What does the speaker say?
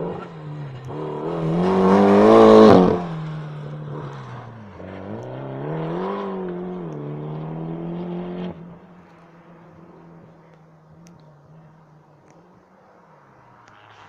Oh.